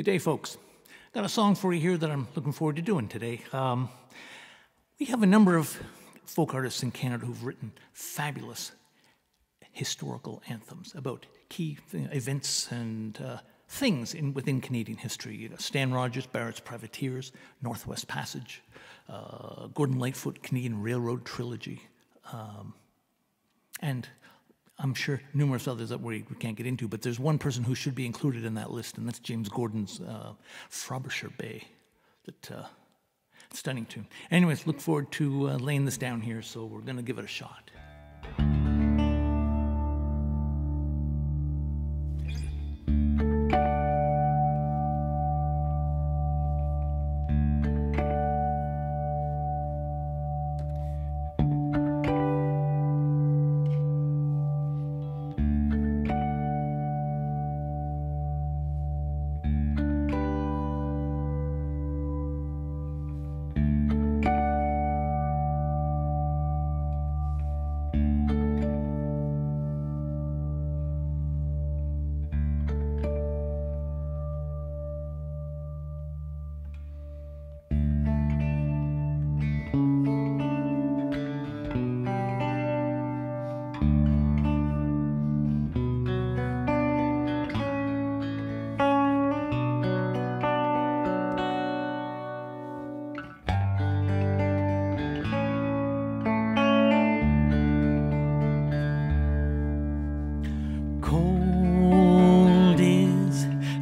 Good day, folks. Got a song for you here that I'm looking forward to doing today. Um, we have a number of folk artists in Canada who've written fabulous historical anthems about key events and uh, things in, within Canadian history. You know, Stan Rogers, Barrett's Privateers, Northwest Passage, uh, Gordon Lightfoot, Canadian Railroad Trilogy, um, and I'm sure numerous others that we, we can't get into, but there's one person who should be included in that list, and that's James Gordon's uh, Frobisher Bay. That uh, stunning tune. Anyways, look forward to uh, laying this down here, so we're going to give it a shot.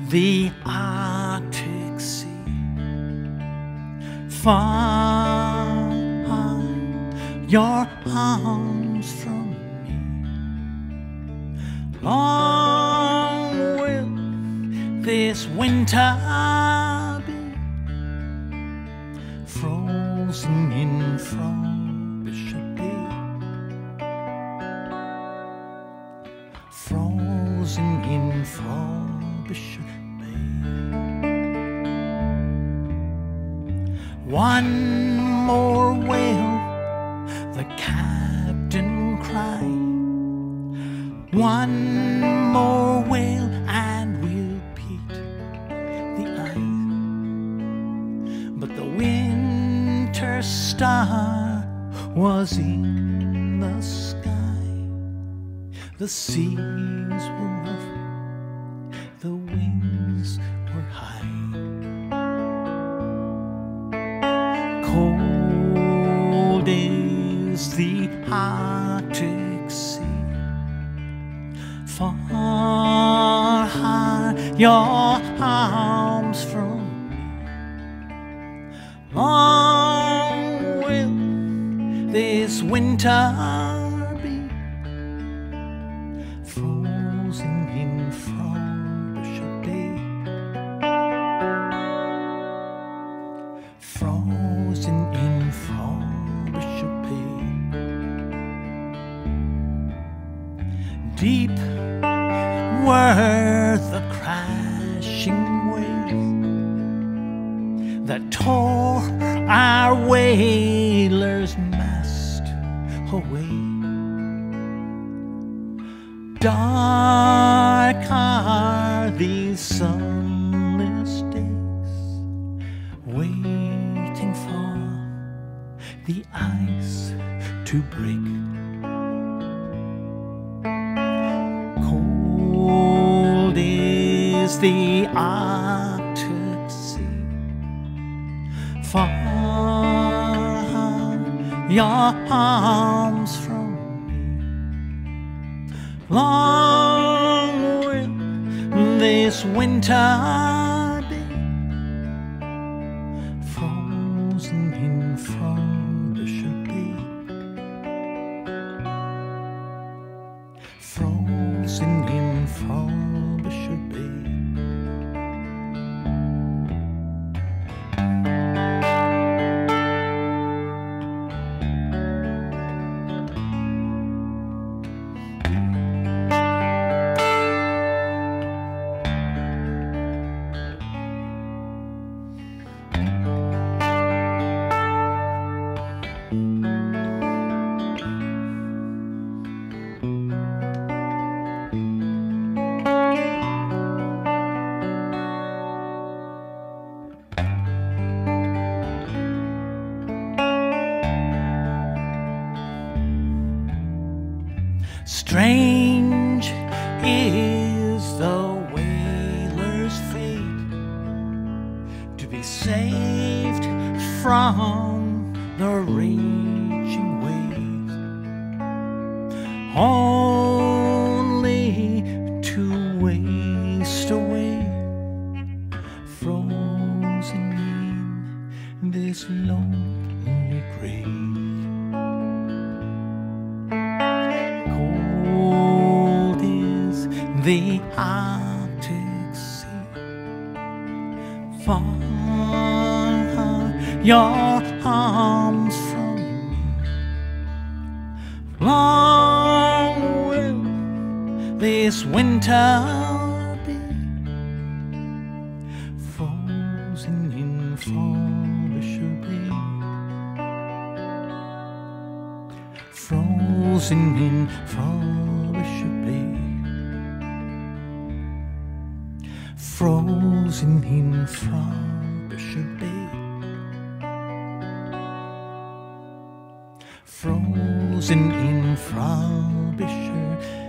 The Arctic Sea. Far your arms from me. Long will this winter be frozen in Frobisher One more whale, the captain cried. One more whale, and we'll beat the ice. But the winter star was in the sky. The seas were rough, Far high your arms from me. Long will this winter Deep were the crashing waves that tore our whaler's mast away. Dark are these sunless days waiting for the ice to break. Is the Arctic Sea. Far your arms from me. Long will this winter Strange is the whaler's fate to be saved from the raging waves, only to waste away, frozen in this lonely grave. The Arctic Sea. Far your arms from me. Long will this winter be. Frozen in Bay. Frozen in Frobisher Frozen in Frobisher Bay. Frozen in Frobisher Bay.